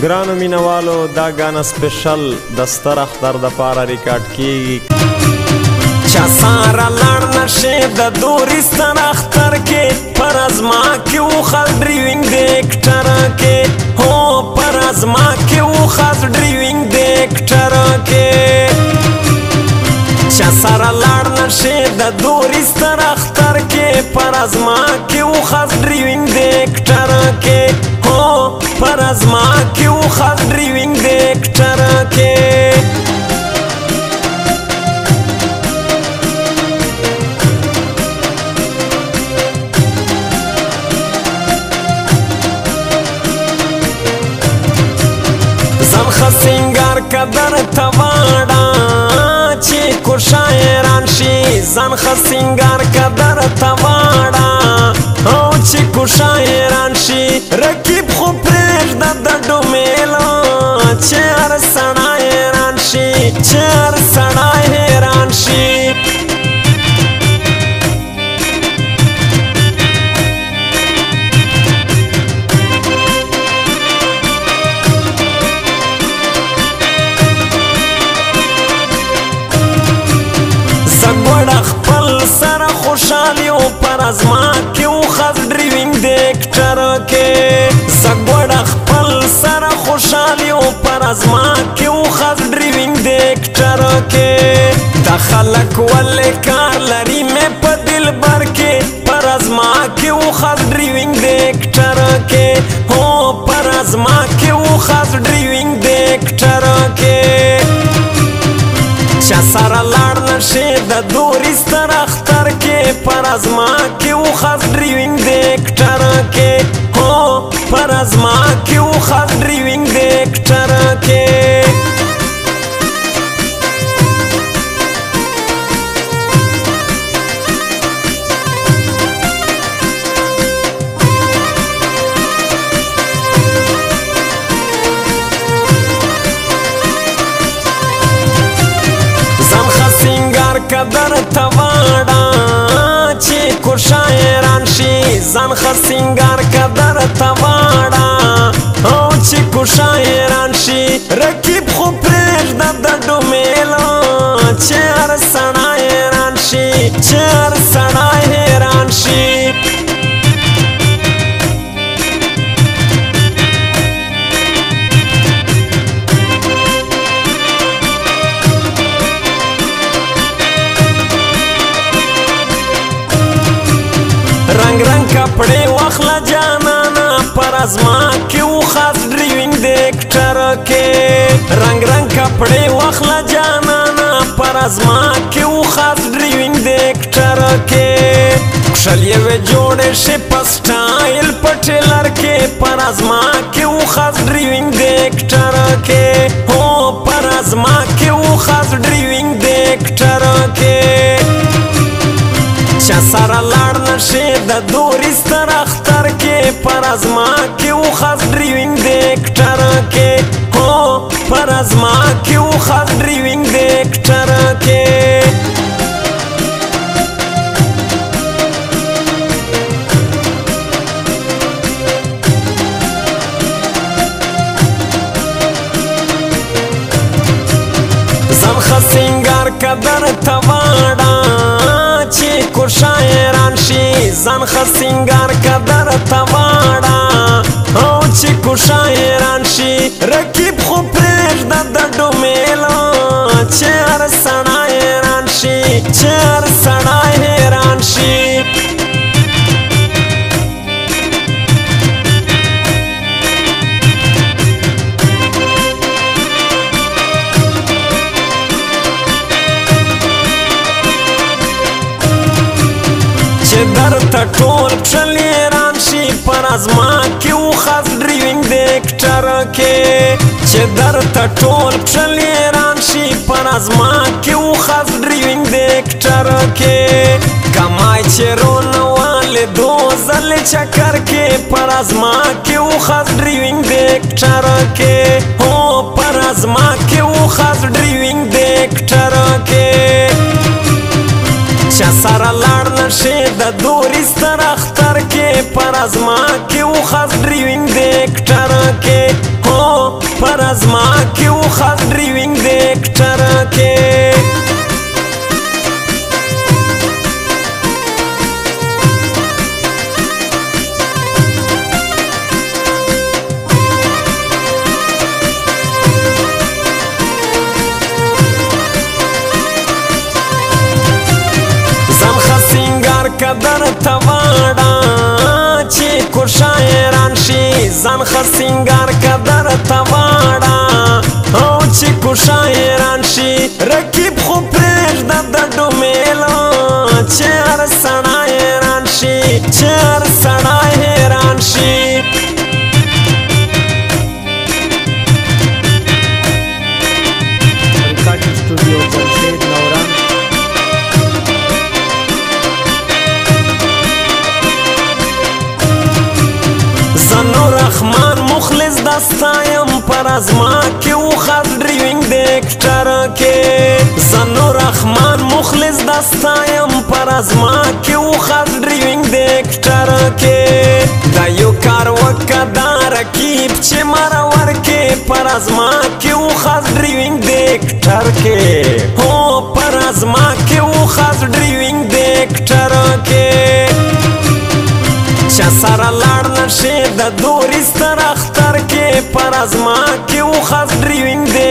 ګرانو مینوالو دا غانا سپیشل د ستر اختر د پاره ریکارډ کیږي چا سارا لړ نشه د دوري ستر اختر کې پر ازما کې و خل ډریوینګ د اکټر کې هو پر ازما کې و خاص ډریوینګ د اکټر کې چا سارا لړ نشه د دوري ستر اختر کې پر ازما کې و خاص ځان خسنګار قدر تواړه او چې کو شاعران شي رقیب خو پرېږده د ډومېلو چې هر سړی حیران شي چې هر سړی رالیو پر از ما کیو خز ډریوینګ ډیکټر کې زګوړ خپل سره خوشالیو پر از ما کیو خز ډریوینګ ډیکټر کې دا خلک ولې کار لري مې په دل بر کې پر از ما کیو خز ډریوینګ ډیکټر کې هو پر از ما کیو خز ډریوینګ ډیکټر کې چا سره لاړ نشي د دوري ستر اختر پر از ما کې و خاص ډریوینګ دې کټر کې هو پر از ما کې و خاص ډریوینګ دې کټر کې زن خر سنگار که در تم کپڑے واخلا جانانا پر ازما کیو خاص ڈریونگ ڈیکٹر کے رنگ رنگ کپڑے واخلا جانانا پر ازما کیو خاص ڈریونگ ډیکټر کې کښلې و جوړې شي په سټایل په ټیلر کې پر ازما کې و خاص ډریوینګ ډیکټر کې هو پر ازما کې و خاص ډریوینګ ډیکټر کې چا سره شیر د دوری ستر اختر کې پر ازما کې و خاص ډریوینګ دې کټر کې هو پر ازما کې و خاص ډریوینګ دې کټر کې زم خسنګار قدر تواړه ځان خسنګار قدر تواړه او چې کو شاعران شي رقیب خو پرېږده د ډومیلا چې هر سړی حیران شي چې هر در ته ټول کښل حیران شي پر ازما کې وخاص ډریونګ ډیریکټر کې چې در ته ټول کښل حیران شي پر ازما کې وخاص ډریونګ ډیریکټر کې کمای چې رونه والې دو ځلې چکر کې پر ازما کې وخاص ډریونګ ډیریکټر کې هو رزما کې و خاص ډریوینګ ډیکټر کې زم خسینګار کدر تواړه چې کو شاعران شي ځان خسینګار مشر سړی حیران شي زنو رحمان مخلص دستایم پر از ما که او خدری ازما کې و خاص ډریوینګ دی کټر کې هو پر ازما کې و خاص ډریوینګ دی کټر کې چا سره لاړ نشي د دوري ستر اختر کې پر ازما کې و خاص ډریوینګ دی